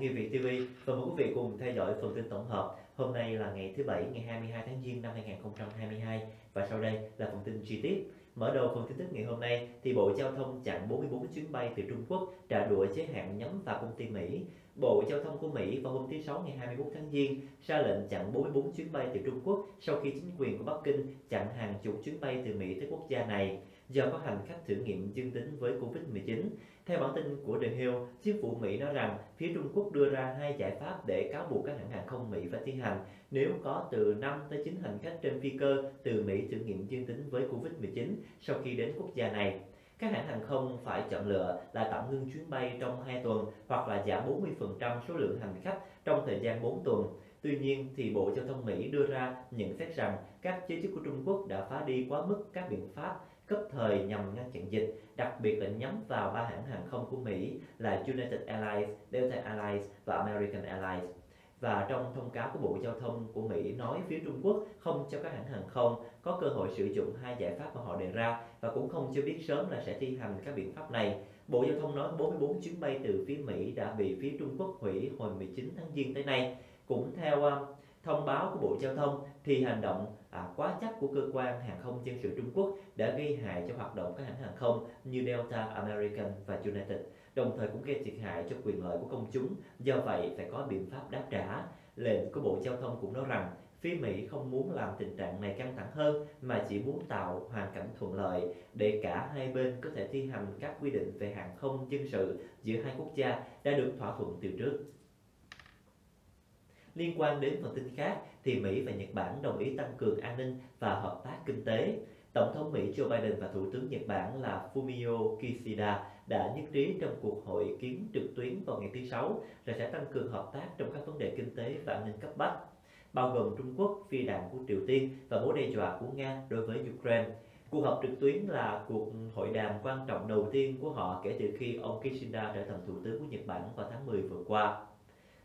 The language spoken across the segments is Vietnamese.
Nghi Việt TV và mời quý vị cùng theo dõi phần tin tổng hợp. Hôm nay là ngày thứ Bảy, ngày 22 tháng Giêng năm 2022 và sau đây là phần tin chi tiết. Mở đầu phần tin tức ngày hôm nay thì Bộ Giao thông chặn 44 chuyến bay từ Trung Quốc trả đũa chế hạn nhắm vào công ty Mỹ. Bộ Giao thông của Mỹ vào hôm thứ Sáu ngày 21 tháng Giêng ra lệnh chặn 44 chuyến bay từ Trung Quốc sau khi chính quyền của Bắc Kinh chặn hàng chục chuyến bay từ Mỹ tới quốc gia này do có hành khách thử nghiệm dương tính với Covid-19. Theo bản tin của The Hill, chính phủ Mỹ nói rằng phía Trung Quốc đưa ra hai giải pháp để cáo buộc các hãng hàng không Mỹ phải thi hành nếu có từ 5 tới 9 hành khách trên phi cơ từ Mỹ thử nghiệm dương tính với Covid-19 sau khi đến quốc gia này. Các hãng hàng không phải chọn lựa là tạm ngưng chuyến bay trong 2 tuần hoặc là giảm 40% số lượng hành khách trong thời gian 4 tuần. Tuy nhiên, thì Bộ Giao thông Mỹ đưa ra nhận xét rằng các giới chức của Trung Quốc đã phá đi quá mức các biện pháp cấp thời nhằm ngăn chặn dịch, đặc biệt là nhắm vào ba hãng hàng không của Mỹ là United Airlines, Delta Airlines và American Airlines. Và trong thông cáo của Bộ Giao thông của Mỹ nói phía Trung Quốc không cho các hãng hàng không có cơ hội sử dụng hai giải pháp mà họ đề ra và cũng không cho biết sớm là sẽ thi hành các biện pháp này. Bộ Giao thông nói 44 chuyến bay từ phía Mỹ đã bị phía Trung Quốc hủy hồi 19 tháng Giêng tới nay. Cũng theo um, thông báo của Bộ Giao thông thì hành động à, quá chắc của cơ quan hàng không dân sự Trung Quốc đã gây hại cho hoạt động các hãng hàng không như Delta, American và United, đồng thời cũng gây thiệt hại cho quyền lợi của công chúng, do vậy phải có biện pháp đáp trả. Lệnh của Bộ Giao thông cũng nói rằng phía Mỹ không muốn làm tình trạng này căng thẳng hơn mà chỉ muốn tạo hoàn cảnh thuận lợi để cả hai bên có thể thi hành các quy định về hàng không dân sự giữa hai quốc gia đã được thỏa thuận từ trước. Liên quan đến phần tin khác thì Mỹ và Nhật Bản đồng ý tăng cường an ninh và hợp tác kinh tế. Tổng thống Mỹ Joe Biden và Thủ tướng Nhật Bản là Fumio Kishida đã nhất trí trong cuộc hội kiến trực tuyến vào ngày thứ Sáu là sẽ tăng cường hợp tác trong các vấn đề kinh tế và an ninh cấp bách, bao gồm Trung Quốc, phi đạn của Triều Tiên và mối đe dọa của Nga đối với Ukraine. Cuộc họp trực tuyến là cuộc hội đàm quan trọng đầu tiên của họ kể từ khi ông Kishida trở thành thủ tướng của Nhật Bản vào tháng 10 vừa qua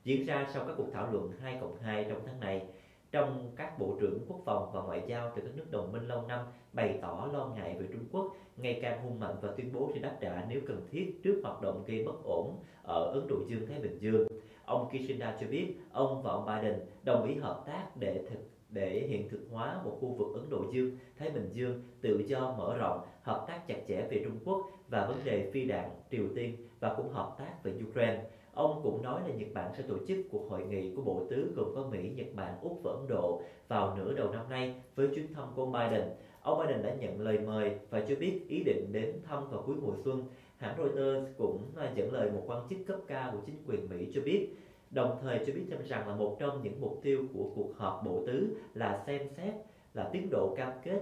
diễn ra sau các cuộc thảo luận 2 cộng 2 trong tháng này. Trong các bộ trưởng quốc phòng và ngoại giao từ các nước đồng minh lâu năm bày tỏ lo ngại về Trung Quốc ngày càng hung mạnh và tuyên bố sẽ đáp trả nếu cần thiết trước hoạt động gây bất ổn ở Ấn Độ Dương Thái Bình Dương. Ông Kishida cho biết ông và ông Biden đồng ý hợp tác để thực để hiện thực hóa một khu vực Ấn Độ Dương, Thái Bình Dương tự do mở rộng, hợp tác chặt chẽ về Trung Quốc và vấn đề phi đạn Triều Tiên và cũng hợp tác về Ukraine. Ông cũng nói là Nhật Bản sẽ tổ chức cuộc hội nghị của bộ tứ gồm có Mỹ, Nhật Bản, Úc và Ấn Độ vào nửa đầu năm nay với chuyến thăm của ông Biden. Ông Biden đã nhận lời mời và cho biết ý định đến thăm vào cuối mùa xuân. Hãng Reuters cũng à, dẫn lời một quan chức cấp cao của chính quyền Mỹ cho biết đồng thời cho biết thêm rằng là một trong những mục tiêu của cuộc họp bộ tứ là xem xét là tiến độ cam kết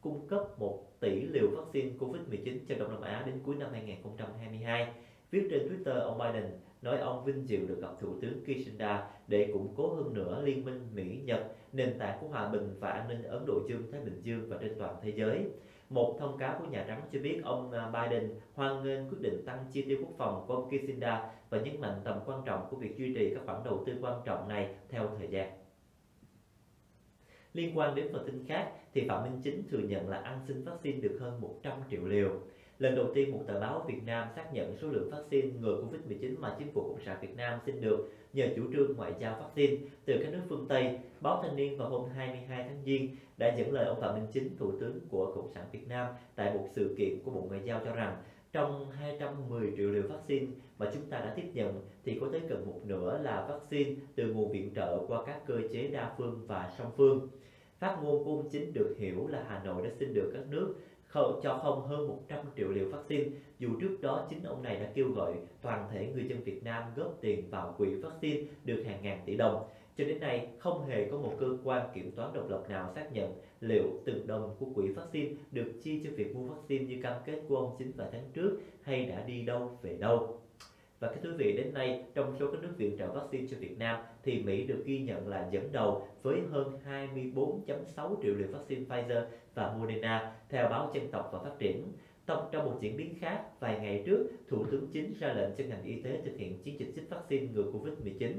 cung cấp 1 tỷ liều vaccine COVID-19 cho Đông Nam Á đến cuối năm 2022. Viết trên Twitter, ông Biden nói ông vinh dự được gặp Thủ tướng Kishida để củng cố hơn nữa liên minh Mỹ-Nhật, nền tảng của hòa bình và an ninh Ấn Độ Dương-Thái Bình Dương và trên toàn thế giới. Một thông cáo của Nhà Trắng cho biết ông à, Biden hoan nghênh quyết định tăng chi tiêu quốc phòng của ông Kishida và nhấn mạnh tầm quan trọng của việc duy trì các khoản đầu tư quan trọng này theo thời gian. Liên quan đến phần tin khác, thì Phạm Minh Chính thừa nhận là ăn xin vaccine được hơn 100 triệu liều. Lần đầu tiên một tờ báo Việt Nam xác nhận số lượng vaccine ngừa Covid-19 mà chính phủ Cộng sản Việt Nam xin được nhờ chủ trương ngoại giao vaccine từ các nước phương Tây. Báo Thanh niên vào hôm 22 tháng Giêng đã dẫn lời ông Phạm Minh Chính, Thủ tướng của Cộng sản Việt Nam tại một sự kiện của Bộ Ngoại giao cho rằng trong 210 triệu liều vaccine mà chúng ta đã tiếp nhận thì có tới gần một nửa là vaccine từ nguồn viện trợ qua các cơ chế đa phương và song phương. Phát ngôn của ông Chính được hiểu là Hà Nội đã xin được các nước cho không hơn 100 triệu liều vaccine, dù trước đó chính ông này đã kêu gọi toàn thể người dân Việt Nam góp tiền vào quỹ vaccine được hàng ngàn tỷ đồng. Cho đến nay, không hề có một cơ quan kiểm toán độc lập nào xác nhận liệu từng đồng của quỹ vaccine được chi cho việc mua vaccine như cam kết của ông chính vài tháng trước hay đã đi đâu về đâu. Và cái thú vị đến nay, trong số các nước viện trợ vaccine cho Việt Nam thì Mỹ được ghi nhận là dẫn đầu với hơn 24.6 triệu liều vaccine Pfizer và Moderna theo báo Dân tộc và Phát triển. Tông trong một diễn biến khác, vài ngày trước, Thủ tướng Chính ra lệnh cho ngành y tế thực hiện chiến dịch chích vaccine ngừa Covid-19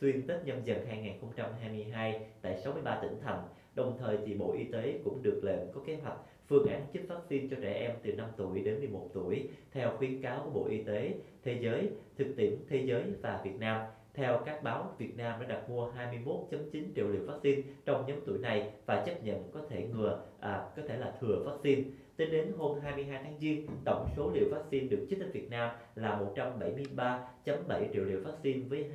xuyên Tết nhâm dần 2022 tại 63 tỉnh thành. Đồng thời thì Bộ Y tế cũng được lệnh có kế hoạch phương án chích vaccine cho trẻ em từ 5 tuổi đến 11 tuổi theo khuyến cáo của Bộ Y tế, Thế giới, thực tiễn thế giới và Việt Nam. Theo các báo, Việt Nam đã đặt mua 21.9 triệu liều vaccine trong nhóm tuổi này và chấp nhận có thể ngừa, à, có thể là thừa vaccine. Tính đến hôm 22 tháng Giêng, tổng số liều vaccine được chích ở Việt Nam là 173.7 triệu liều vaccine với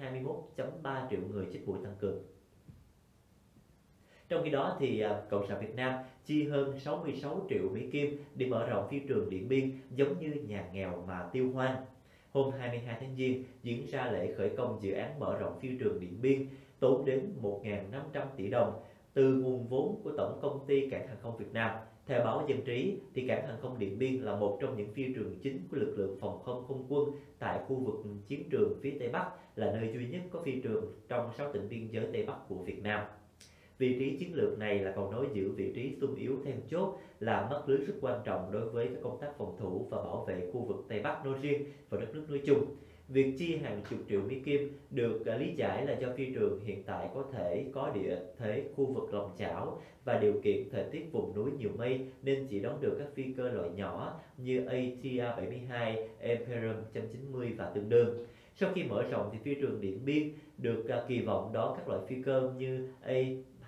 21.3 triệu người chích mũi tăng cường. Trong khi đó thì à, Cộng sản Việt Nam chi hơn 66 triệu Mỹ Kim để mở rộng phi trường Điện Biên giống như nhà nghèo mà tiêu hoang. Hôm 22 tháng Giêng diễn ra lễ khởi công dự án mở rộng phi trường Điện Biên tốn đến 1.500 tỷ đồng từ nguồn vốn của Tổng công ty Cảng hàng không Việt Nam. Theo báo Dân trí, thì cảng hàng không Điện Biên là một trong những phi trường chính của lực lượng phòng không không quân tại khu vực chiến trường phía Tây Bắc, là nơi duy nhất có phi trường trong 6 tỉnh biên giới Tây Bắc của Việt Nam. Vị trí chiến lược này là cầu nối giữ vị trí sung yếu then chốt là mắt lưới rất quan trọng đối với các công tác phòng thủ và bảo vệ khu vực Tây Bắc nói riêng và đất nước nói chung. Việc chi hàng chục triệu Mỹ Kim được à, lý giải là do phi trường hiện tại có thể có địa thế khu vực lòng chảo và điều kiện thời tiết vùng núi nhiều mây nên chỉ đón được các phi cơ loại nhỏ như ATR-72, Imperium 190 và tương đương. Sau khi mở rộng thì phi trường Điện Biên được à, kỳ vọng đón các loại phi cơ như A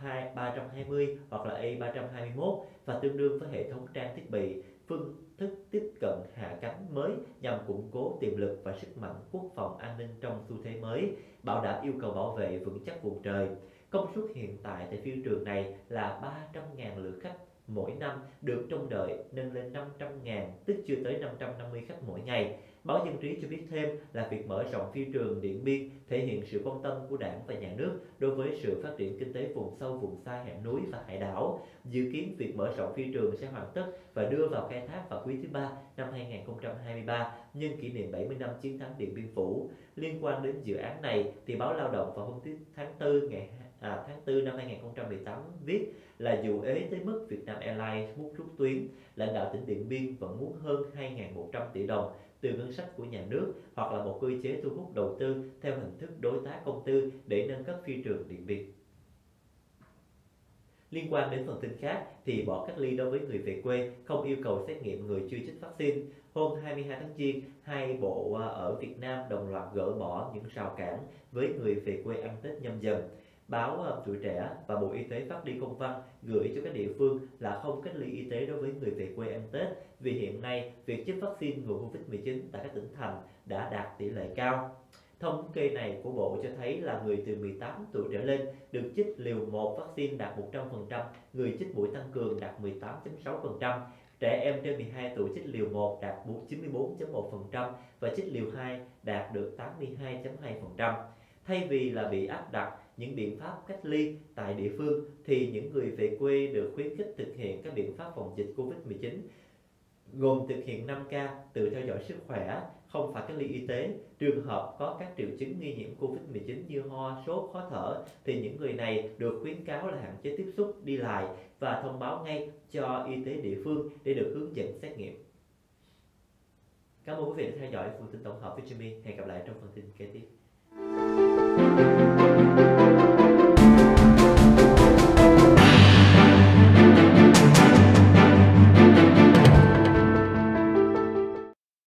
2, 320 hoặc là A321 và tương đương với hệ thống trang thiết bị, phương thức tiếp cận hạ cánh mới nhằm củng cố tiềm lực và sức mạnh quốc phòng an ninh trong xu thế mới, bảo đảm yêu cầu bảo vệ vững chắc vùng trời. Công suất hiện tại tại phiêu trường này là 300.000 lượt khách mỗi năm được trông đợi nâng lên 500.000 tức chưa tới 550 khách mỗi ngày Báo Dân trí cho biết thêm là việc mở rộng phi trường Điện Biên thể hiện sự quan tâm của đảng và nhà nước đối với sự phát triển kinh tế vùng sâu, vùng xa, hẻm núi và hải đảo. Dự kiến việc mở rộng phi trường sẽ hoàn tất và đưa vào khai thác vào quý thứ ba năm 2023 nhân kỷ niệm 70 năm chiến thắng Điện Biên Phủ. Liên quan đến dự án này thì báo Lao động vào hôm tháng 4 ngày à, tháng 4 năm 2018 viết là dù ế tới mức Vietnam Airlines muốn rút tuyến, lãnh đạo tỉnh Điện Biên vẫn muốn hơn 2.100 tỷ đồng từ ngân sách của nhà nước hoặc là một cơ chế thu hút đầu tư theo hình thức đối tác công tư để nâng cấp phi trường Điện Biên. Liên quan đến phần tin khác thì bỏ cách ly đối với người về quê, không yêu cầu xét nghiệm người chưa chích vaccine. Hôm 22 tháng Giêng, hai bộ à, ở Việt Nam đồng loạt gỡ bỏ những rào cản với người về quê ăn Tết nhâm dần báo ờ, tuổi trẻ và Bộ Y tế phát đi công văn gửi cho các địa phương là không cách ly y tế đối với người về quê ăn Tết vì hiện nay việc chích vaccine ngừa Covid-19 tại các tỉnh thành đã đạt tỷ lệ cao. Thống kê này của Bộ cho thấy là người từ 18 tuổi trở lên được chích liều 1 vaccine đạt 100%, người chích mũi tăng cường đạt 18.6%, trẻ em trên 12 tuổi chích liều 1 đạt 94.1% và chích liều 2 đạt được 82.2%. Thay vì là bị áp đặt những biện pháp cách ly tại địa phương thì những người về quê được khuyến khích thực hiện các biện pháp phòng dịch Covid-19 gồm thực hiện 5K, tự theo dõi sức khỏe, không phải cách ly y tế. Trường hợp có các triệu chứng nghi nhiễm Covid-19 như ho, sốt, khó thở thì những người này được khuyến cáo là hạn chế tiếp xúc, đi lại và thông báo ngay cho y tế địa phương để được hướng dẫn xét nghiệm. Cảm ơn quý vị đã theo dõi phần tin tổng hợp với Jimmy. Hẹn gặp lại trong phần tin kế tiếp.